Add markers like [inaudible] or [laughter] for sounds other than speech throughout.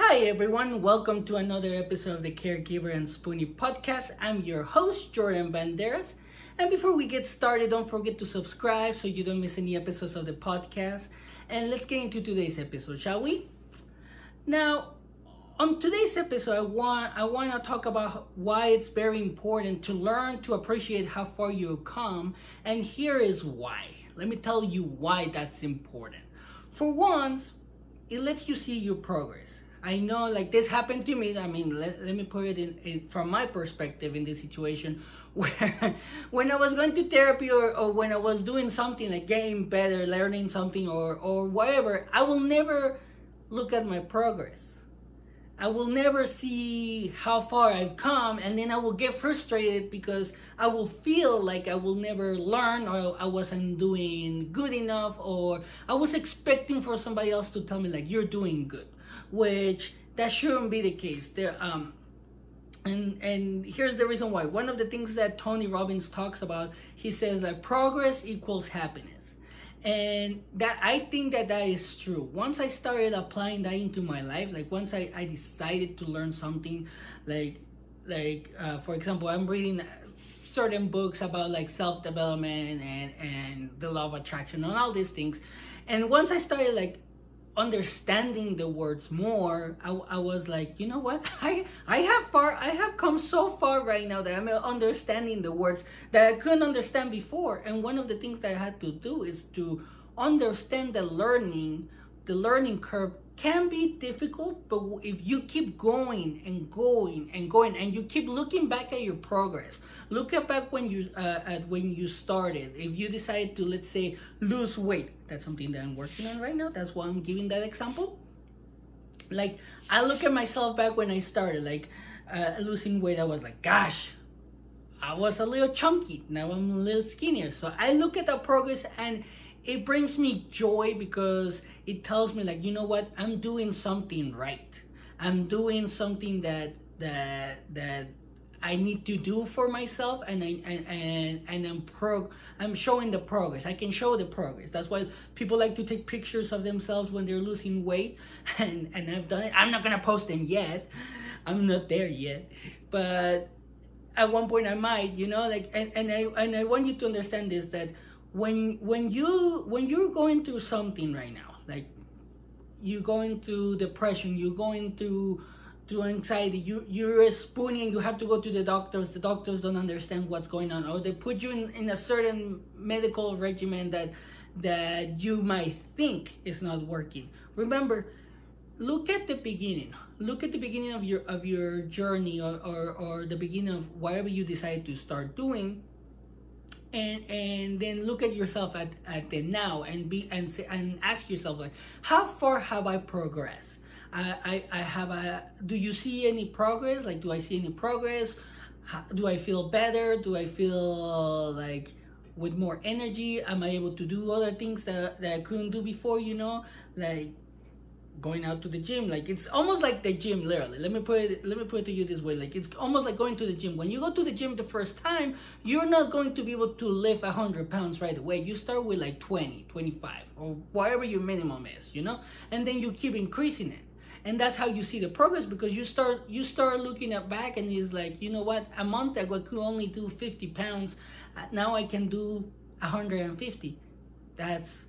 Hi everyone, welcome to another episode of the Caregiver and Spoonie podcast. I'm your host, Jordan Banderas. And before we get started, don't forget to subscribe so you don't miss any episodes of the podcast. And let's get into today's episode, shall we? Now, on today's episode, I want I want to talk about why it's very important to learn to appreciate how far you've come, and here is why. Let me tell you why that's important. For once, it lets you see your progress. I know like this happened to me. I mean, let, let me put it in, in from my perspective in this situation [laughs] where when I was going to therapy or, or when I was doing something like getting better, learning something or, or whatever, I will never look at my progress. I will never see how far I've come and then I will get frustrated because I will feel like I will never learn or I wasn't doing good enough or I was expecting for somebody else to tell me like you're doing good, which that shouldn't be the case. There um and and here's the reason why. One of the things that Tony Robbins talks about, he says that progress equals happiness and that i think that that is true once i started applying that into my life like once i, I decided to learn something like like uh, for example i'm reading certain books about like self-development and and the law of attraction and all these things and once i started like understanding the words more I, I was like you know what? [laughs] I i have far i have come so far right now that i'm uh, understanding the words that i couldn't understand before. And one of the things that i had to do is to understand the learning the learning curve can be difficult, but if you keep going and going and going, and you keep looking back at your progress, look at back when you uh, at when you started. If you decide to, let's say, lose weight, that's something that I'm working on right now. That's why I'm giving that example. Like I look at myself back when I started, like uh, losing weight. I was like, gosh, I was a little chunky. Now I'm a little skinnier. So I look at the progress and it brings me joy because it tells me like you know what i'm doing something right i'm doing something that that that I need to do for myself and I and and, and I'm pro I'm showing the progress. I can show the progress. That's why people like to take pictures of themselves when they're losing weight [laughs] and and I've done it. I'm not gonna post them yet. I'm not there yet. But at one point I might, you know, like and, and I and I want you to understand this that when when you when you're going through something right now like you're going through depression you're going through through anxiety you you're spooning you have to go to the doctors. The doctors don't understand what's going on. Or they put you in, in a certain medical regimen that that you might think is not working. Remember look at the beginning. Look at the beginning of your of your journey or, or, or the beginning of whatever you decide to start doing and and then look at yourself at, at the now and be and say, and ask yourself like how far have i progressed? I, I i have a do you see any progress? Like do i see any progress? How, do i feel better? Do i feel like with more energy? Am i able to do other things that, that i couldn't do before you know? Like going out to the gym. Like it's almost like the gym literally. Let me put it let me put it to you this way. Like it's almost like going to the gym. When you go to the gym the first time you're not going to be able to lift 100 pounds right away. You start with like 20 25 or whatever your minimum is you know? And then you keep increasing it. And that's how you see the progress because you start you start looking at back and it's like you know what? A month ago i could only do 50 pounds. Now i can do 150 that's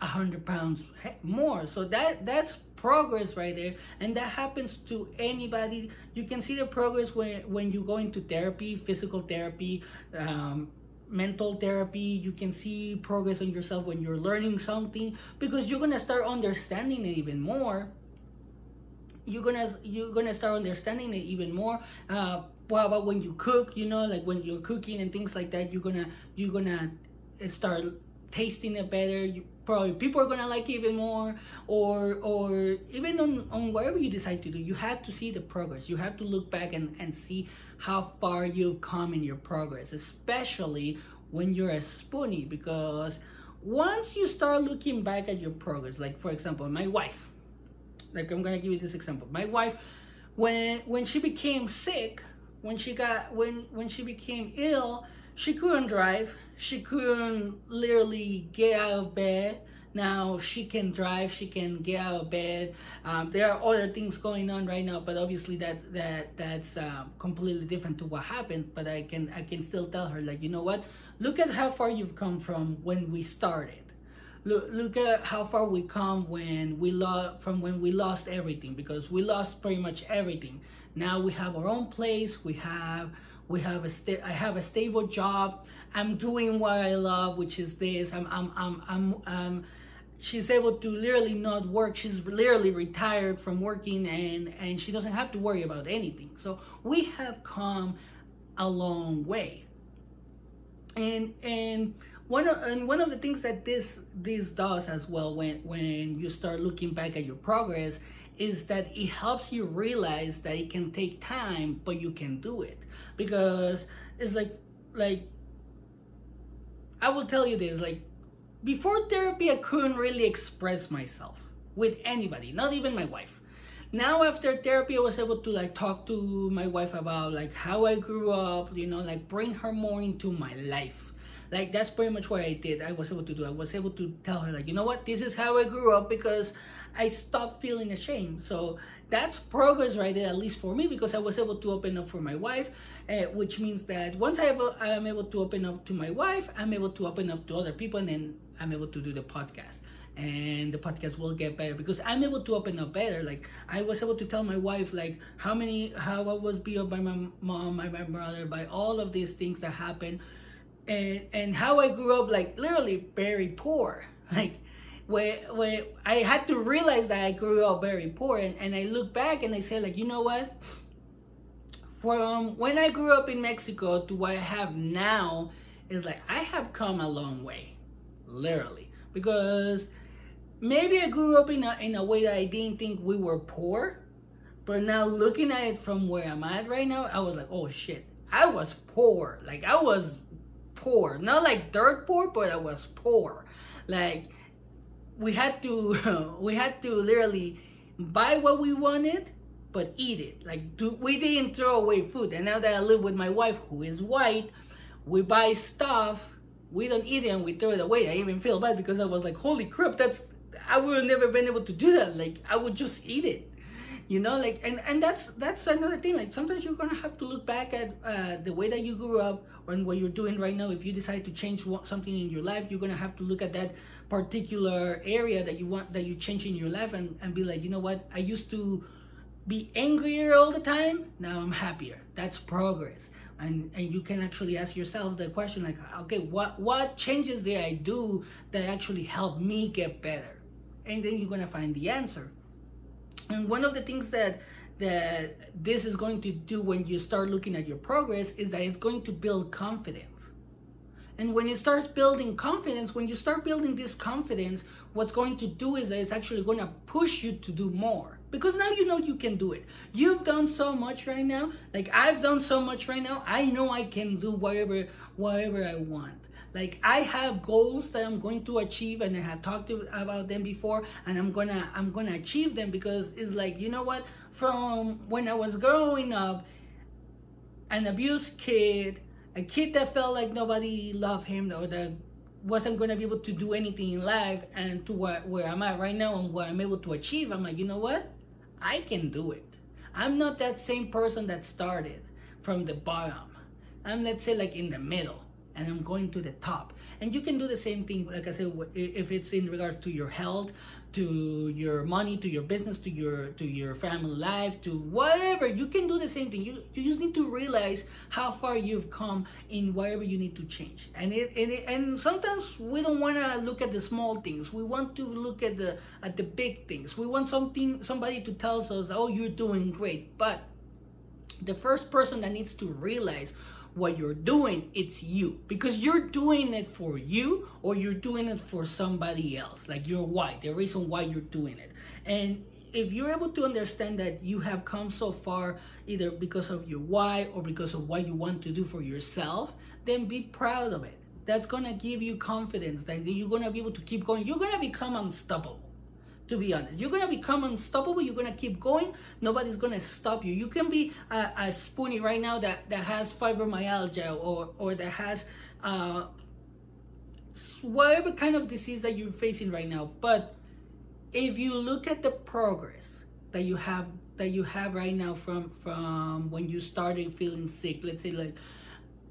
100 pounds more. So that that's progress right there. And that happens to anybody. You can see the progress when when you go into therapy physical therapy um, mental therapy. You can see progress on yourself when you're learning something because you're gonna start understanding it even more. You're gonna you're gonna start understanding it even more. Uh what about when you cook? You know like when you're cooking and things like that you're gonna you're gonna start tasting it better you probably people are gonna like it even more or or even on on whatever you decide to do you have to see the progress. You have to look back and and see how far you've come in your progress especially when you're a spoonie because once you start looking back at your progress like for example my wife like i'm gonna give you this example. My wife when when she became sick when she got when when she became ill she couldn't drive. She couldn't literally get out of bed. Now she can drive. She can get out of bed. Um, there are other things going on right now but obviously that that that's uh, completely different to what happened. But i can i can still tell her like you know what? Look at how far you've come from when we started. Look, look at how far we come when we lost from when we lost everything because we lost pretty much everything. Now we have our own place. We have we have a sta- I have a stable job. I'm doing what I love, which is this. I'm I'm I'm I'm um she's able to literally not work. She's literally retired from working and and she doesn't have to worry about anything. So we have come a long way. And and one of, and one of the things that this this does as well when when you start looking back at your progress is that it helps you realize that it can take time, but you can do it. Because it's like, like, I will tell you this, like, before therapy, I couldn't really express myself with anybody, not even my wife. Now after therapy, I was able to like talk to my wife about like how I grew up, you know, like bring her more into my life. Like that's pretty much what I did. I was able to do. I was able to tell her like, you know what, this is how I grew up because I stopped feeling ashamed. So that's progress right there, at least for me, because I was able to open up for my wife, uh, which means that once I am able to open up to my wife, I'm able to open up to other people, and then I'm able to do the podcast. And the podcast will get better because I'm able to open up better. Like I was able to tell my wife, like how many, how I was beat up by my mom, by my brother, by all of these things that happened, and and how I grew up, like literally very poor, [laughs] like where where I had to realize that I grew up very poor and, and I look back and I say like you know what? From when I grew up in Mexico to what I have now is like I have come a long way literally. Because maybe I grew up in a, in a way that I didn't think we were poor but now looking at it from where I'm at right now I was like oh shit. I was poor. Like I was poor. Not like dirt poor but I was poor. Like we had to [laughs] we had to literally buy what we wanted but eat it. Like do, we didn't throw away food. And now that i live with my wife who is white we buy stuff. We don't eat it and we throw it away. I even feel bad because i was like holy crap that's i would have never been able to do that. Like i would just eat it you know like and and that's that's another thing. Like sometimes you're gonna have to look back at uh, the way that you grew up and what you're doing right now. If you decide to change something in your life you're gonna have to look at that particular area that you want that you change in your life and, and be like you know what? I used to be angrier all the time. Now i'm happier. That's progress. And and you can actually ask yourself the question like okay what what changes did i do that actually help me get better? And then you're gonna find the answer and one of the things that that this is going to do when you start looking at your progress is that it's going to build confidence. And when it starts building confidence, when you start building this confidence, what's going to do is that it's actually going to push you to do more. Because now you know you can do it. You've done so much right now. Like I've done so much right now. I know I can do whatever whatever I want. Like I have goals that I'm going to achieve and I have talked about them before and I'm gonna I'm gonna achieve them because it's like you know what from when I was growing up an abused kid a kid that felt like nobody loved him or that wasn't to be able to do anything in life and to where, where I'm at right now and what I'm able to achieve, I'm like, you know what? I can do it. I'm not that same person that started from the bottom. I'm, let's say, like in the middle and I'm going to the top. And you can do the same thing, like I said, if it's in regards to your health, to your money, to your business, to your to your family life, to whatever, you can do the same thing. You you just need to realize how far you've come in whatever you need to change. And it and, it, and sometimes we don't want to look at the small things. We want to look at the at the big things. We want something somebody to tell us, "Oh, you're doing great." But the first person that needs to realize what you're doing, it's you. Because you're doing it for you or you're doing it for somebody else. Like you're why, the reason why you're doing it. And if you're able to understand that you have come so far either because of your why or because of what you want to do for yourself, then be proud of it. That's gonna give you confidence that you're gonna be able to keep going. You're gonna become unstoppable to be honest. You're gonna become unstoppable. You're gonna keep going. Nobody's gonna stop you. You can be a, a spoonie right now that that has fibromyalgia or or that has uh, whatever kind of disease that you're facing right now. But if you look at the progress that you have that you have right now from from when you started feeling sick, let's say like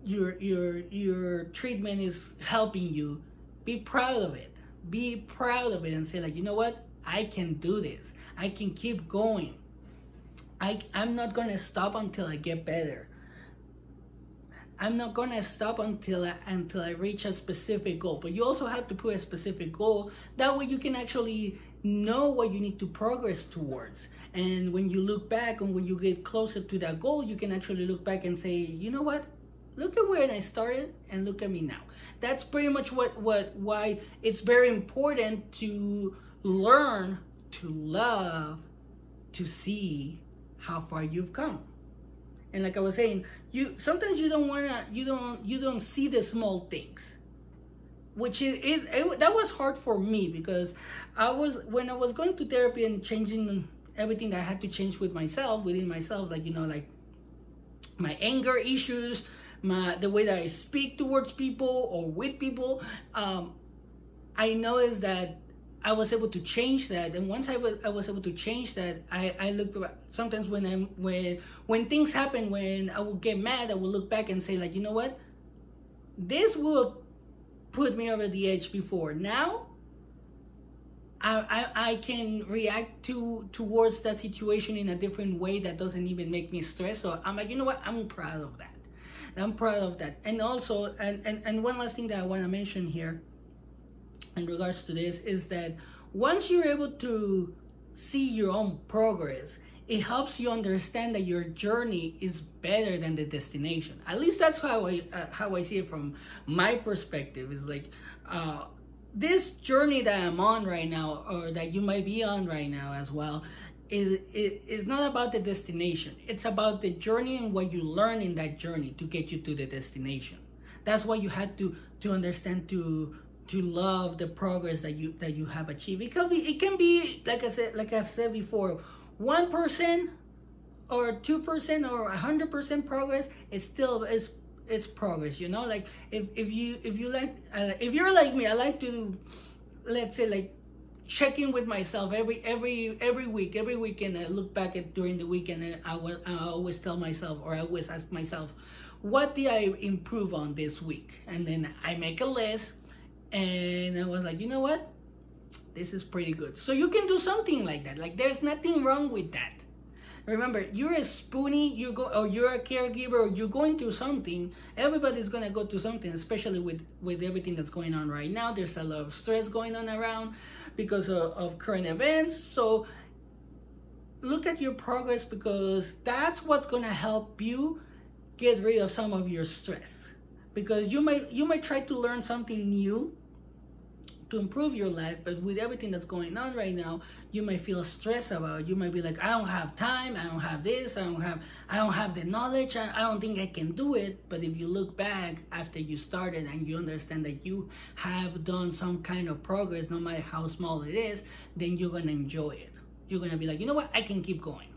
your your your treatment is helping you, be proud of it. Be proud of it and say like, you know what? I can do this. I can keep going. I I'm not gonna stop until I get better. I'm not gonna stop until I, until I reach a specific goal. But you also have to put a specific goal. That way you can actually know what you need to progress towards. And when you look back and when you get closer to that goal, you can actually look back and say, you know what? Look at where I started and look at me now. That's pretty much what, what why it's very important to learn to love to see how far you've come. And like i was saying you sometimes you don't want to you don't you don't see the small things which is, is it, that was hard for me because i was when i was going to therapy and changing everything that i had to change with myself within myself like you know like my anger issues my the way that i speak towards people or with people um i noticed that I was able to change that, and once I was I was able to change that, I I looked sometimes when I'm when when things happen when I would get mad, I would look back and say like, you know what, this will put me over the edge before. Now, I I, I can react to towards that situation in a different way that doesn't even make me stress. So I'm like, you know what, I'm proud of that. I'm proud of that. And also, and and, and one last thing that I want to mention here in regards to this is that once you're able to see your own progress, it helps you understand that your journey is better than the destination. At least that's how I uh, how I see it from my perspective. Is like uh, this journey that I'm on right now, or that you might be on right now as well, is it is not about the destination. It's about the journey and what you learn in that journey to get you to the destination. That's what you had to to understand to to love the progress that you that you have achieved. It can be it can be like I said like I've said before, one person or two percent or a hundred percent progress. It's still it's it's progress. You know, like if if you if you like uh, if you're like me, I like to let's say like check in with myself every every every week every weekend i look back at during the weekend and I, will, I always tell myself or i always ask myself what did i improve on this week and then i make a list and I was like, you know what? This is pretty good. So you can do something like that. Like there's nothing wrong with that. Remember, you're a spoonie, you go or you're a caregiver or you're going through something. Everybody's gonna go through something, especially with with everything that's going on right now. There's a lot of stress going on around because of, of current events. So look at your progress because that's what's gonna help you get rid of some of your stress because you might you might try to learn something new to improve your life but with everything that's going on right now you might feel stressed about it. you might be like i don't have time. I don't have this. I don't have i don't have the knowledge. I, I don't think i can do it. But if you look back after you started and you understand that you have done some kind of progress no matter how small it is then you're gonna enjoy it. You're gonna be like you know what? I can keep going.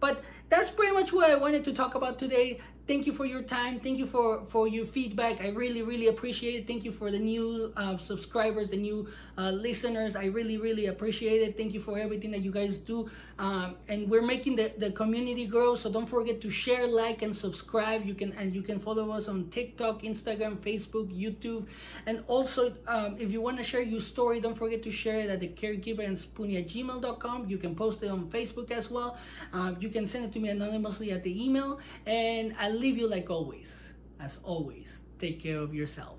But that's pretty much what I wanted to talk about today. Thank you for your time. Thank you for, for your feedback. I really, really appreciate it. Thank you for the new uh, subscribers, the new uh, listeners. I really, really appreciate it. Thank you for everything that you guys do. Um, and we're making the, the community grow. So don't forget to share, like, and subscribe. You can and you can follow us on TikTok, Instagram, Facebook, YouTube. And also, um, if you want to share your story, don't forget to share it at the caregiver and spoonie at gmail.com. You can post it on Facebook as well. Um, you can send it to me anonymously at the email. And I leave you like always. As always, take care of yourself.